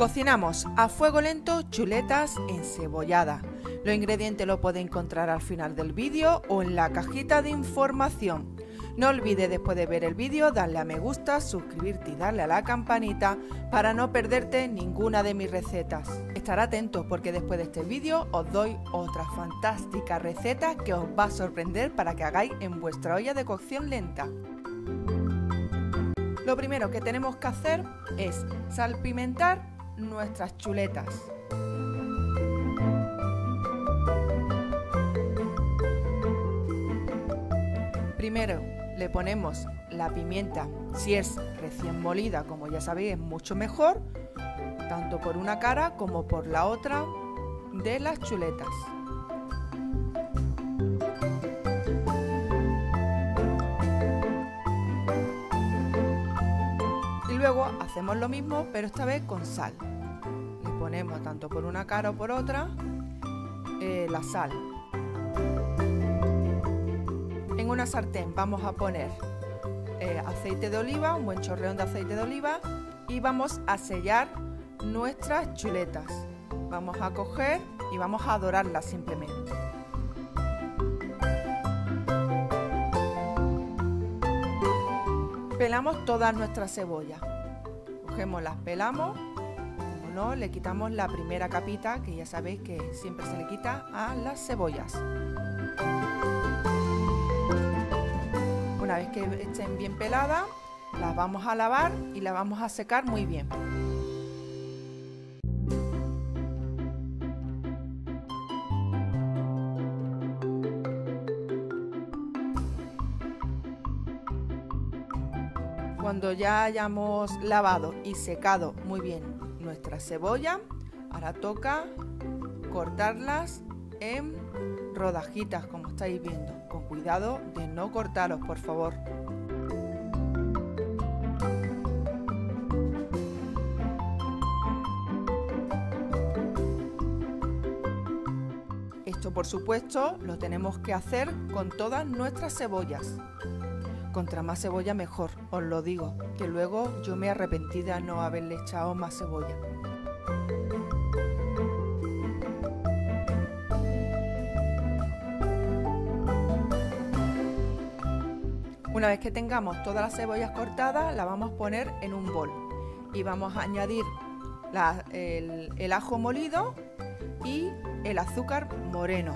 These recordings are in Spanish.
Cocinamos a fuego lento chuletas encebolladas. Los ingredientes lo puede encontrar al final del vídeo o en la cajita de información. No olvides después de ver el vídeo darle a me gusta, suscribirte y darle a la campanita para no perderte ninguna de mis recetas. Estar atentos porque después de este vídeo os doy otra fantástica receta que os va a sorprender para que hagáis en vuestra olla de cocción lenta. Lo primero que tenemos que hacer es salpimentar nuestras chuletas. Primero le ponemos la pimienta, si es recién molida, como ya sabéis, es mucho mejor, tanto por una cara como por la otra de las chuletas. Luego hacemos lo mismo, pero esta vez con sal. Le ponemos tanto por una cara o por otra eh, la sal una sartén vamos a poner eh, aceite de oliva, un buen chorreón de aceite de oliva y vamos a sellar nuestras chuletas. Vamos a coger y vamos a dorarlas simplemente. Pelamos todas nuestras cebollas. Cogemos, las pelamos, como no, le quitamos la primera capita, que ya sabéis que siempre se le quita a las cebollas. Una vez que estén bien peladas, las vamos a lavar y las vamos a secar muy bien. Ya hayamos lavado y secado muy bien nuestra cebolla, ahora toca cortarlas en rodajitas como estáis viendo cuidado de no cortaros, por favor. Esto por supuesto lo tenemos que hacer con todas nuestras cebollas. Contra más cebolla mejor, os lo digo, que luego yo me arrepentí de no haberle echado más cebolla. Una vez que tengamos todas las cebollas cortadas, la vamos a poner en un bol y vamos a añadir el, el ajo molido y el azúcar moreno.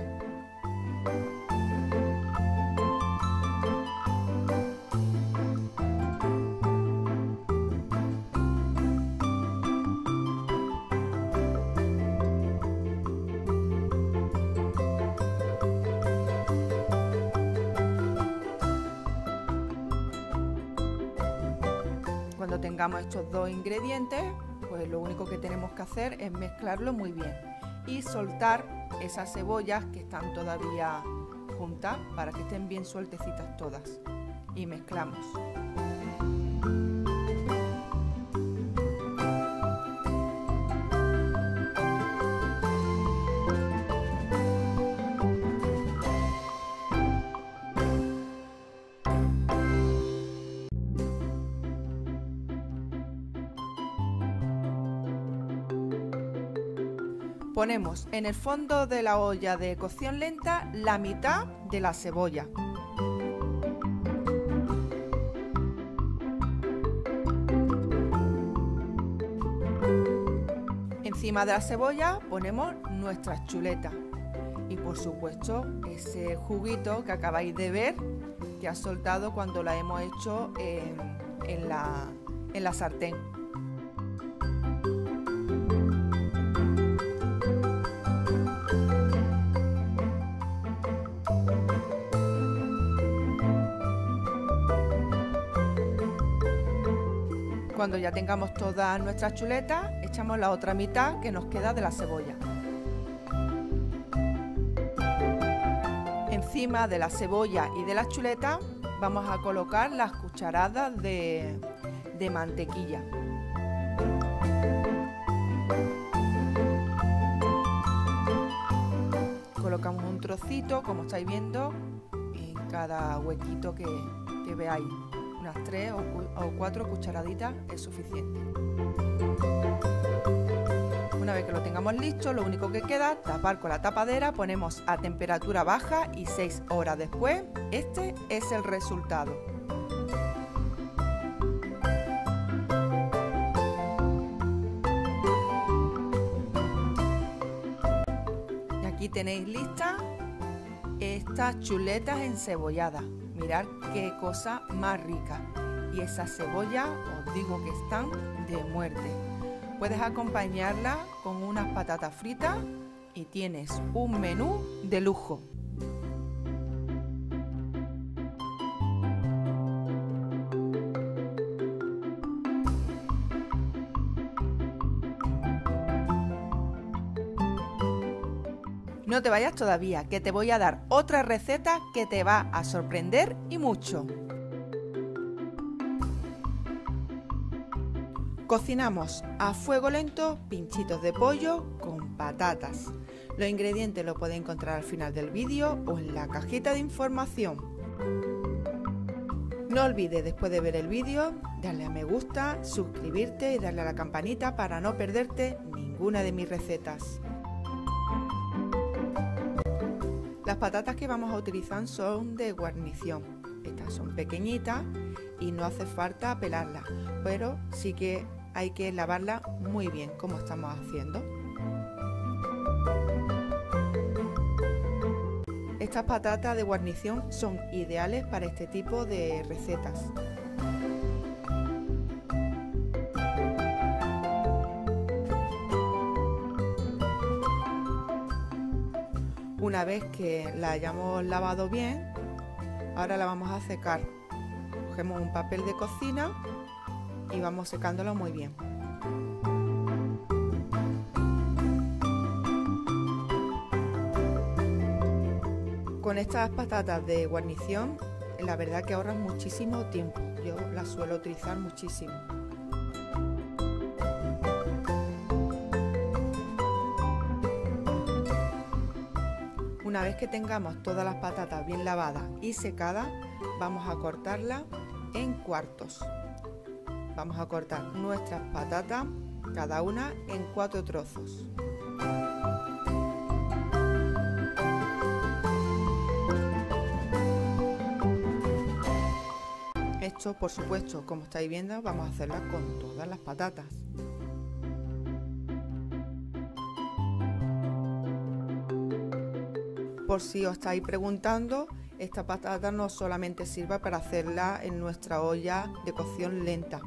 Tengamos estos dos ingredientes, pues lo único que tenemos que hacer es mezclarlo muy bien y soltar esas cebollas que están todavía juntas para que estén bien sueltecitas todas. Y mezclamos. Ponemos en el fondo de la olla de cocción lenta la mitad de la cebolla. Encima de la cebolla ponemos nuestras chuletas y por supuesto ese juguito que acabáis de ver que ha soltado cuando la hemos hecho en, la, en la sartén. Cuando ya tengamos todas nuestras chuletas, echamos la otra mitad que nos queda de la cebolla. Encima de la cebolla y de las chuletas vamos a colocar las cucharadas de, mantequilla. Colocamos un trocito, como estáis viendo, en cada huequito que veáis unas 3 o 4 cucharaditas es suficiente. Una vez que lo tengamos listo, lo único que queda tapar con la tapadera, ponemos a temperatura baja y 6 horas después, este es el resultado. Y aquí tenéis listas estas chuletas encebolladas. Mirad qué cosa más rica. Y esas cebollas os digo que están de muerte. Puedes acompañarla con unas patatas fritas y tienes un menú de lujo. No te vayas todavía, que te voy a dar otra receta que te va a sorprender y mucho. Cocinamos a fuego lento pinchitos de pollo con patatas. Los ingredientes los puedes encontrar al final del vídeo o en la cajita de información. No olvides después de ver el vídeo darle a me gusta, suscribirte y darle a la campanita para no perderte ninguna de mis recetas. Las patatas que vamos a utilizar son de guarnición. Estas son pequeñitas y no hace falta pelarlas, pero sí que hay que lavarlas muy bien como estamos haciendo. Estas patatas de guarnición son ideales para este tipo de recetas. Una vez que la hayamos lavado bien, ahora la vamos a secar. Cogemos un papel de cocina y vamos secándolo muy bien. Con estas patatas de guarnición, la verdad que ahorran muchísimo tiempo. Yo las suelo utilizar muchísimo. Una vez que tengamos todas las patatas bien lavadas y secadas, vamos a cortarlas en cuartos. Vamos a cortar nuestras patatas, cada una en cuatro trozos. Esto, por supuesto, como estáis viendo, vamos a hacerlas con todas las patatas. Por si os estáis preguntando, esta patata no solamente sirve para hacerla en nuestra olla de cocción lenta.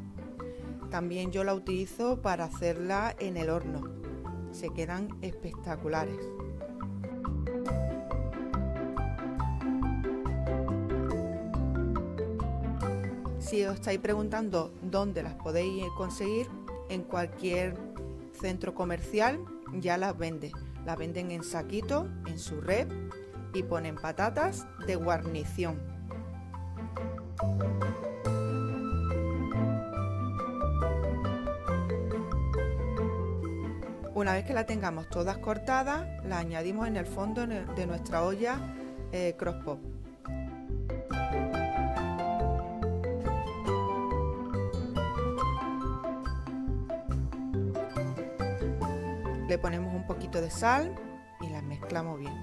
También yo la utilizo para hacerla en el horno. Se quedan espectaculares. Si os estáis preguntando dónde las podéis conseguir, en cualquier centro comercial ya las vende. Las venden en saquito, en su red y ponen patatas de guarnición. Una vez que la tengamos todas cortadas, la añadimos en el fondo de nuestra olla eh, pop. Le ponemos un poquito de sal y las mezclamos bien.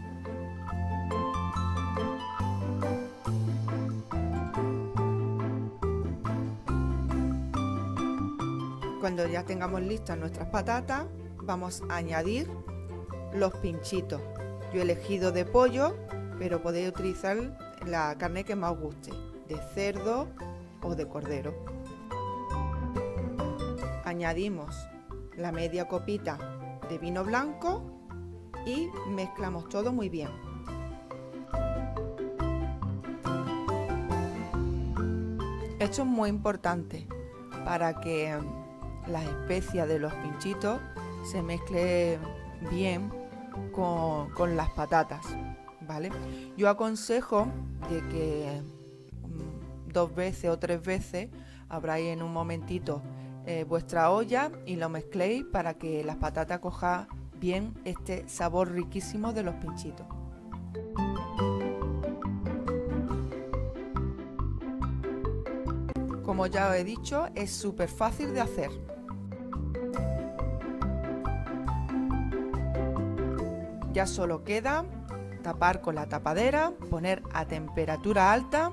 Cuando ya tengamos listas nuestras patatas, vamos a añadir los pinchitos. Yo he elegido de pollo, pero podéis utilizar la carne que más os guste, de cerdo o de cordero. Añadimos la media copita de vino blanco y mezclamos todo muy bien. Esto es muy importante para que las especias de los pinchitos se mezcle bien con, las patatas, ¿vale? Yo aconsejo de que mm, dos veces o tres veces abráis en un momentito eh, vuestra olla y lo mezcléis para que las patatas cojan bien este sabor riquísimo de los pinchitos. Como ya os he dicho, es súper fácil de hacer. Ya solo queda tapar con la tapadera, poner a temperatura alta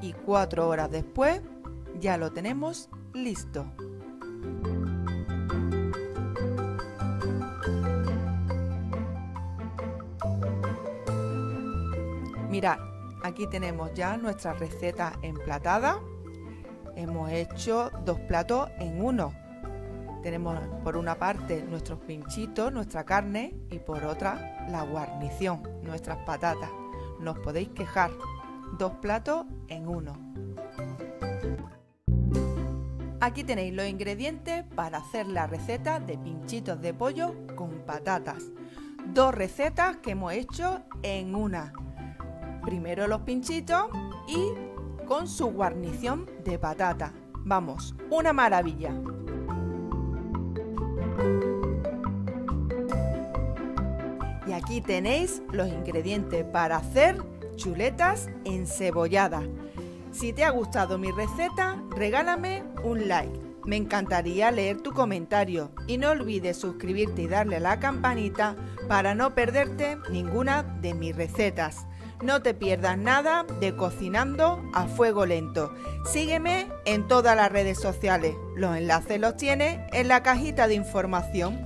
y cuatro horas después ya lo tenemos listo. Mirad, aquí tenemos ya nuestra receta emplatada. Hemos hecho dos platos en uno. Tenemos por una parte nuestros pinchitos, nuestra carne y por otra la guarnición, nuestras patatas. No podéis quejar. Dos platos en uno. Aquí tenéis los ingredientes para hacer la receta de pinchitos de pollo con patatas. Dos recetas que hemos hecho en una. Primero los pinchitos y con su guarnición de patata. Vamos, una maravilla. Y aquí tenéis los ingredientes para hacer chuletas encebolladas. Si te ha gustado mi receta, regálame un like. Me encantaría leer tu comentario y no olvides suscribirte y darle a la campanita para no perderte ninguna de mis recetas. No te pierdas nada de cocinando a fuego lento. Sígueme en todas las redes sociales. Los enlaces los tienes en la cajita de información.